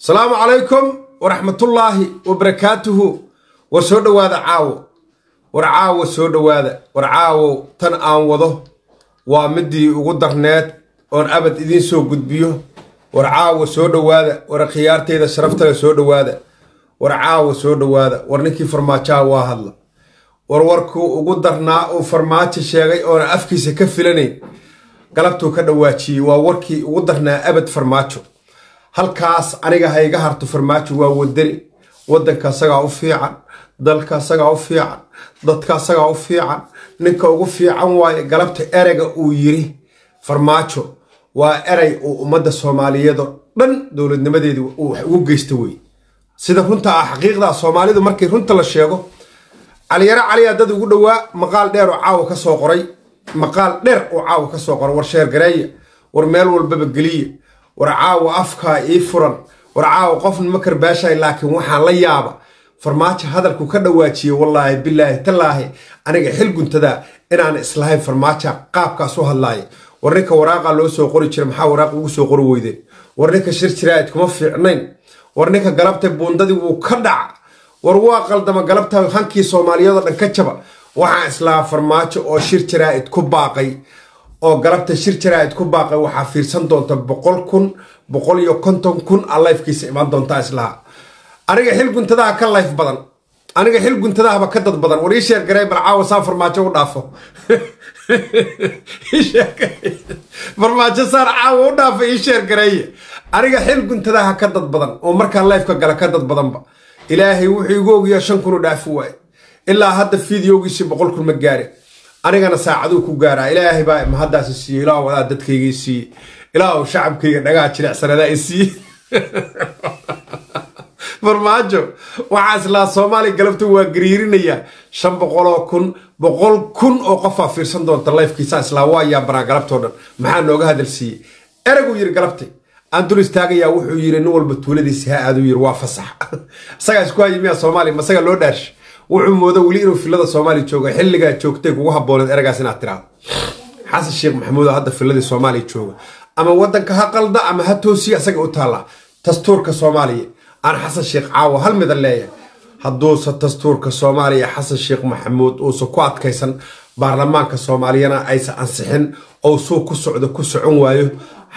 asalaamu calaykum waraxmatullaahi wabarakaatuhu war soo dhowaada caawo. War caawo soo dhowaada. War caawo tan aan wado. Waa midii ugu darneed oon abad idiin soo gudbiyo. War caawo soo dhowaada. War khiyaarteyda sharaftale soo dhowaada. War caawo soo dhowaada. War ninkii farmaajoha waa hadla. War warkuu ugu darnaa uu farmaajo sheegay oona afkiisa ka filanayn galabtuu ka dhawaajiyey waa warkii ugu darnaa abad farmaajo halkaas aniga ha iga harto farmaajo waa wadani wadanka asagaa u fiican dalka asagaa u fiican dadka asagaa u fiican ninka ugu fiican waaye galabta ereyga uu yiri. Farmaajo waa erey uu ummadda soomaaliyeed oo dhan dowladnimadeedi wax ugu geysta wey sida runta ah xaqiiqda soomaalidu markii runta la sheego caliyaro caliyaa dad ugu dhowaa maqaal dheer oo caawa ka soo qoray. Maqaal dheer oo caawa ka soo qoray war sheergareeya war meel walbaba geliya war caawa afkaa ii furan. War caawa qofna ma karbaashay laakiin waxaan la yaaba. Farmaajo hadalku ka dhawaajiyey wallaahi bilaahi tallaahi aniga xil guntadaa inaan islahayn farmaaja qaabkaas u hadlaaya war ninka waraaqa loo soo qori jira maxaa waraaq ugu soo qori weydeen war ninka shir jiraa'id kuma fiicnayn? War ninka galabta buundadii wuu ka dhaca? War waa qaldama galabta hankii soomaaliyeedoo dhan ka jaba? Waxaan islahaa farmaajo oo shir jaraa'id ku baaqay oo galabta shir jaraa'id ku baaqay waxaa fiirsan doonta boqol kun boqol iyo konton kun a layfkiisa imaan doontaa islaha aniga xil guntadaha ka layf badan aniga xil ka dad badan war ii sheer garey bal caawa saan farmaajo u dhaafo. Farmaajo saan caawa u dhaafo ii sheer gareeye aniga xil guntadaha ka dad badan oo markaan layfka gala ka dad badanba ilaahay wuxuu igu ogiyaa shan kun u dhaafi waaye. Ilaa hadda fideogiisii boqol kun ma gaare anigana saacaduu ku gaaraa ilaahay baa mahaddaasi siiyey ilaah wadaa dadkaygii siiyey ilaah shacabkayga dhagaa jilicsanada i siiyey farmaajo waxaa islaa soomaaliya galabta waa gariirinayaa shan boqoloo kun boqol kun oo qofaa fiirsan doonta layfkiisa islaa waa yaabanaa galabtoo dhan. Maxaa nooga hadal siiyey? Eraguu yiri galabtay aan dul istaagayaa wuxuu yiri nin walba tuuladiisa ha aaduu yiri waa fasax. Isagaa isku hayimiya soomaaliya masaga loo dhaarsha wuxuu moodo weli inuu filada soomaaliya jooga xilligaa joogtay kugu habooneed eragaas inaad tiraado xasan sheekh maxamuud oo hadda filadii soomaaliya jooga. Ama wadanka ha qalda ama ha toosiya isaga u taallaa dastuurka soomaaliya aan xasan sheekh caawo hal midan leeyahay. Hadduusa dastuurka soomaaliya xasan sheekh maxamuud uusa ku adkaysan baarlamaanka soomaaliyana aysa ansixin ou suu ku socdo ku socon waayo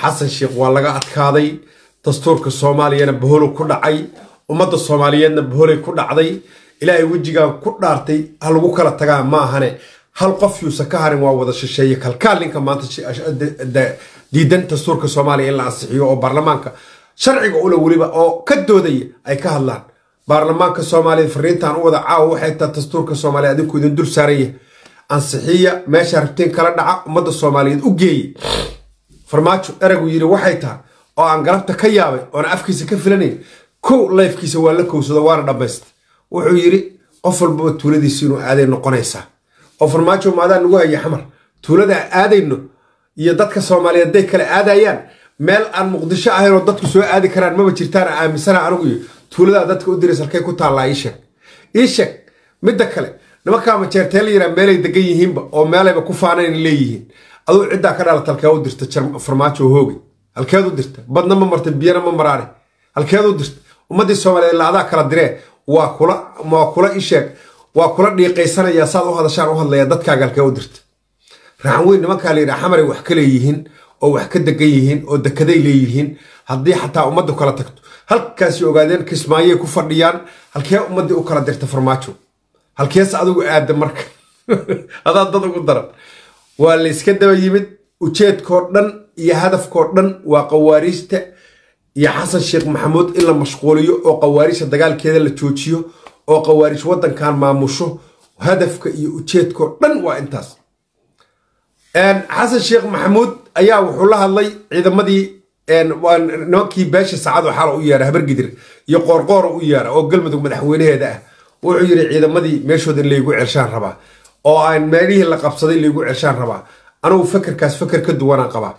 xasan sheekh waa laga adkaaday. Dastuurka soomaaliyana baholo ku dhacay. Ummadda soomaaliyeedna baholay ku dhacday ilaahay wejigaan ku dhaartay ha lagu kala tagaa maahane hal qof yuusa ka harin waa wada shisheeye. Kalkaal maanta diidan dastuurka soomaaliya in la ansixiyo oo baarlamaanka sharciga ula weliba oo ka doodaya ay ka hadlaan. Baarlamaanka soomaaliya fariintan u wada caawa waxay taha dastuurka soomaaliya adinku idin dul saaraya. Ansixiya meesha rabtiin kala dhaca ummadda soomaaliyeed u geeyey. Farmaajo eraguu yiri waxay tahay oo aan galabta ka yaabay oona afkiisa ka filanayn kow layfkiisa waa la kowsado waana dhammaysta wuxuu yiri qof walbaba tuuladiisi inuu aaday noqonaysaa oo farmaajo maadaa nagu haya xamar. Tuulada aadayno iyo dadka soomaaliyeed hadday kala aadayaan meel aan muqdisho ahayn oo dadku soo aadi karaan maba jirtaan aaminsana anigu iyo tuuladaa dadka u diras halkay ku taallaa ii sheeg. Ii sheeg midda kale nimankaa majeertee la yiraa meelay degan yihiinba oo meelayba ku faanayn leeyihiin aduu ciddaa ka dhalata halkee u dirta farmaajo hoogi. Halkeed u dirta badna ma marta biyana ma maraane. Halkeed u dirta ummaddii soomaaliyeed adaa kala diree waa kula waa kula isheeg waa kula dhiiqaysanayaa saad u hadashaan u hadlaya dadkaaga halkee u dirta. Raxan weyn nimankaa la yidhaha xamaray wax ka leeyihiin oo wax ka degan yihiin oo dekeday leeyihiin haddii xataa ummaddu kala tagto. Halkaasi ogaadeen kismaayay ku fadhiyaan halkee ummaddii u kala dirta farmaajo? Halkeese adigu aada marka. Adaa dad ugu daran. Waa layska daba yimid ujeedkoo dhan iyo hadafkoo dhan waa qawaariijta iyo xasan sheekh maxamuud in la mashquuliyo oo qawaariijta dagaalkeeda la joojiyo oo qawaariij waddankan maamusho hadafka iyo ujeedkoo dhan waa intaas. Xasan sheekh maxamuud ayaa wuxuu la hadlay ciidamadii nimankii beesha saacado xaala u yeera habargidir iyo qoorqoora u yeera oo galmudug madaxweynaheeda ah. Wuxuu yidhi ciidamadii meeshooda in laygu celshaan rabaa oo aan meelihii la qabsaday laygu celshaan rabaa anugu fakerkaas faker ka duwanaan qabaa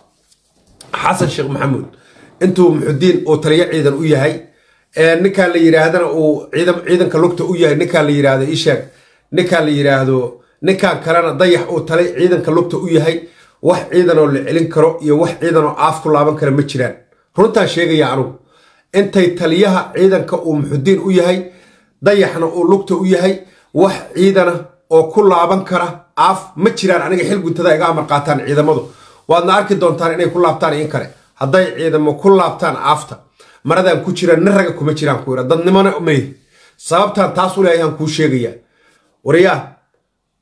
xasan sheekh maxamuud intuu muxudiin uu taliyo ciidan u yahay ninkaan la yidhaahdana uu ciidanka lugta u yahay ninkaan la yidhaahdo isheeg ninkaan la yidhaahdo ninkan kalena dayax uu talay ciidanka lugta u yahay wax ciidanoo la celin karo iyo wax ciidanoo aaf ku laaban kara ma jiraan. Runtaan sheegaya anugu intay taliyaha ciidanka uu muxudiin u yahay dayaxna uu lugta u yahay wax ciidana oo ku laaban kara aaf ma jiraan aniga xil guntada iga amar qaataan ciidamadu. Waadna arki doontaan inay ku laabtaan in kale hadday ciidamo ku laabtaan aafta maradan ku jira nin raga kuma jiraan ku ira dadnimona may sababtaan taas u leeyahan kuu sheegayaa waryaa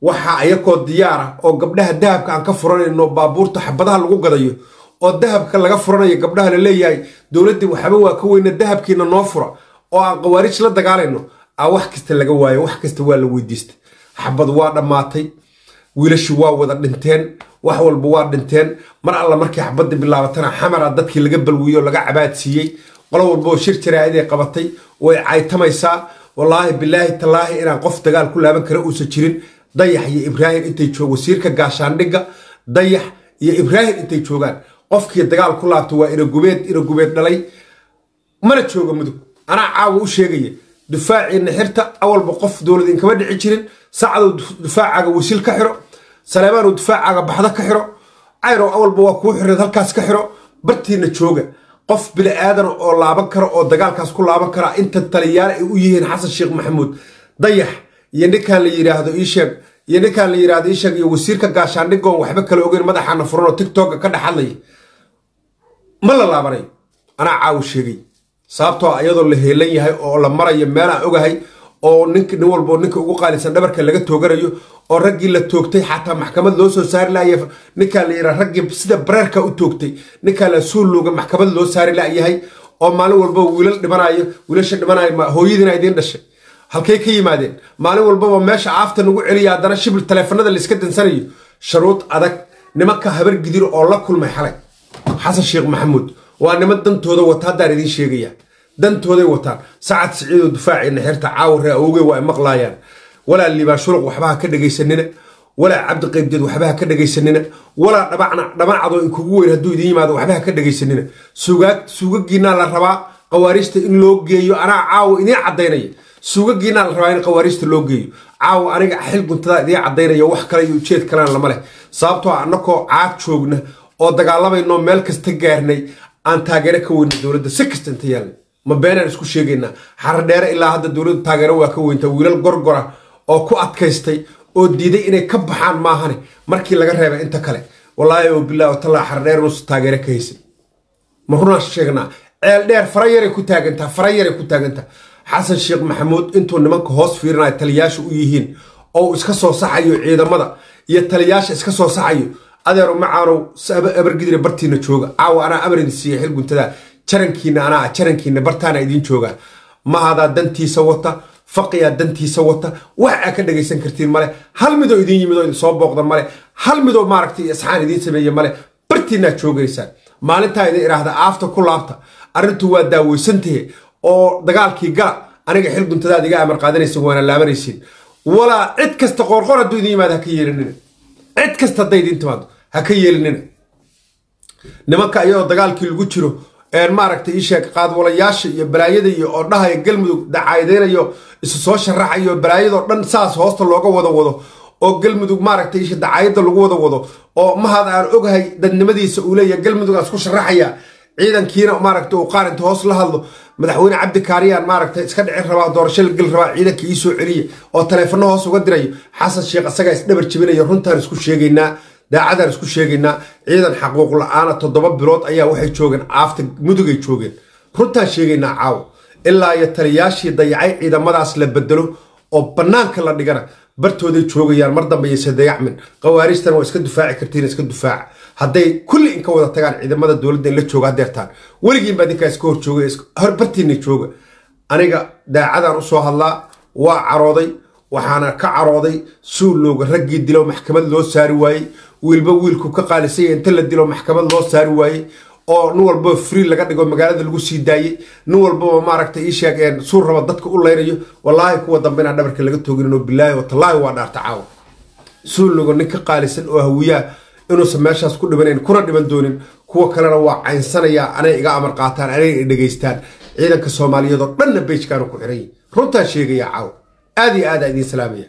waxaa ayakoo diyaara oo gabdhaha dahabka aan ka furanayno baabuurta xabadaha lagu gadayo oo dahabka laga furanayo gabdhaha la leeyahay dowladdii waxba waa ka weyna dahabkiina noo fura oo aan qawaarij la dagaalayno. A wax kasta laga waayo wax kasta waa la weydiista xabad waa dhammaatay. Wiilashi waa wada dhinteen wax walba waa dhinteen. Mar alla markii xabadda bilaabatana xamara dadkii laga balwiyo laga cabaadsiiyey qolo walba oo shir jaraa'iday qabatay way caytamaysaa. Wallaahi bilaahi tallaahi inaan qof dagaal ku laaban kara uusan jirin. Dayax iyo ibraahim intay joog wasiirka gaashaandhigga dayax iyo ibraahim intay joogaan. Qofkii dagaal ku laabta waa iragubeed iragubeed dhalay. Mana jooga mudug. Anaa caawa u sheegaya dufaaciina xirta awalba qof dowlad inkama dhici jirin. Sacdow dufaacaaga wasiil ka xiro saleemaanow dufaacaaga baxda ka xiro. Cayrow awalba waa kuu xireed halkaas ka xiro. Bartiina jooga. Qof bili aadan oo laaban kara oo dagaalkaas ku laaban kara inta taliyaal ay u yihiin xasan sheekh maxamuud. Dayax iyo ninkaan la yidhaahdo iisheeg iyo ninkaan la yidhaahdo iisheeg iyo wasiirka gaashaandhigoon waxba kala ogeyn madaxaana furan oo tigtokga ka dhex hadlaya ma la laabanayo anaa caawa sheegay. Sababtoo iyadoo la heelan yahay oo la marayo meelaan ogahay oo nin walbo ninka ugu qaalisan dhabarka laga tooganayo oo raggii la toogtay xataa maxkamad loo soo saari laaya ninkaa la yidhaa raggii sida bareerka u toogtay ninkaa la suulluuga maxkamad loo saari layahay oo maalin walba wiilal dhimanayo wiilasha dhimanayo hooyadiina idiin dhashay. Halkay ka yimaadeen maalin walbaba meesha aafta nagu celiya haddana shibil taleefanada layska dansanayo. Sharuud adag nimanka habar gidir oo la kulmay xalay. Xasan sheekh maxamuud waa niman dantooda wata haddaan idiin sheegaya. Dantooday wataan sacad siciidoo dufaaciina xirta caawa ree awogey waa ay maqlaayaan walaa liibaan shuluq waxbaha ka dhegaysanina walaa cabdi qaybdeed waxbaha ka dhegaysanina walaa dhamacadoo inkugu weyn hadduu idiin yimaado waxbaha ka dhegaysanina suugagiinaa la rabaa qawaariijta in loo geeyo anaa caawa idiin caddaynaya. Suugagiinaa la rabaa in qawaariijta loo geeyo. Caawa aniga xil idiin caddaynaya wax kale iyo ujeed kalena lama leh. Sababtoo annakoo caag joogna oo dagaalamayno meel kasta gaarnay aan taageero ka weyna dowladda si kasta inta yaalnay ma beenaan isku sheegaynaa. Xaradheere ilaa hadda dowladda taageero waa ka weynta. Wiilal gorgora oo ku adkaystay oo diiday inay ka baxaan maahane markii laga reebay inta kale. Wallaahi oo bilah watallaa xaradheer nuusa taageero ka haysan. Ma runaan sheegnaa. Ceel dheer fara yaray ku taagantaa fara yaray ku taagantaa. Xasan sheekh maxamuud intuu nimanka hoos fiirinaya taliyaasha u yihiin oo iska soo saxayo ciidamada iyo taliyaasha iska soo saxayo adeero macaanow abargidire bartiina jooga. Caawa anaa amrin siiya xil jarankiina anaa jarankiina bartaana idiin joogaa mahadaa dantiisa wata faqiyaa dantiisa wata wax aa ka dhagaysan kartiin male hal midoo idiin yimid oo soo booqda male hal midoo maaragtay isxaan idiin sameeye male bartiinaa joogaysaan. Maalintaa idin idhaahda aafta ku laabta. Arrintu waa daaweysantahe oo dagaalkii gala aniga xil iga amar qaadanaysin waana laabanaysin walaa cid kasta qoorqoor hadduu idin yimaado ha ka yeelinina cid kasta hadday idiin timaado ha ka yeelinina nimanka iyadoo dagaalkii lagu jiro maaragtay isheeg qaadwalayaasha iyo balaayada iyo oo dhahaya galmudug dacaydeynayo isu soo sharaxayo balaayadoo dhan saas hoosta looga wada wado oo galmudug maaragtay isha dacaayadda lagu wada wado oo mahad aan ogahay dadnimadiisa uu leeyahay galmudug aan sharaxaya ciidankiina maaragtay uu qaar inta hoos la hadlo madaxweyne cabdi kaariyaan maaragtay iska dhicin rabaa doorasho geli rabaa ciidanka ii soo celiya oo taleefano hoos uga dirayo xasan sheekh asagaa isdhabar jebinaya runtaan isku sheegaynaa daacadaan isku sheegaynaa ciidan xaquuq la'aana toddoba bilood ayaa waxay joogeen caafta mudugay joogeen. Runtaan sheegaynaa caawo ilaa iyo taliyaashii dayacay ciidamadaas la bedelo oo bannaanka la dhigana bartooday joogayaan. Mar dambe iyose dayacmin. Khawaarijtan waa iska dufaaci kartiin iska dufaaca hadday kulli inka wada tagaan ciidamada dowladda in la jooga hadeertaan weligiin baa idinkaa iska hor bartiina jooga. Aniga daacadaan u soo hadlaa waa carooday waxaana ka carooday suullooga raggii dilo maxkamad loo saari waayey wiilba wiilku ka qaalisaya inta la dilo maxkamad loo saari waayey oo nin walbaba free laga dhigo magaalada lagu sii daayey. Nin walbaba maaragtay ii sheegeen suur raba dadka u laynayo wallaahi kuwa dambe inaan dhabarka laga tooginin oo bilaahi wa tallaahi waa dhaarta caawa suullooga nin ka qaalisan oo hawiyaa inuusan meeshaas ku dhibanayn kuna dhiban doonin kuwa kalena waa caynsanayaa anay iga amar qaataan anay i dhegaystaan. Ciidanka soomaaliyeed oo dhanna beejkaanu ku xiran yihiin runtaan sheegaya caawa aad iyo aad aa idiin salaamaya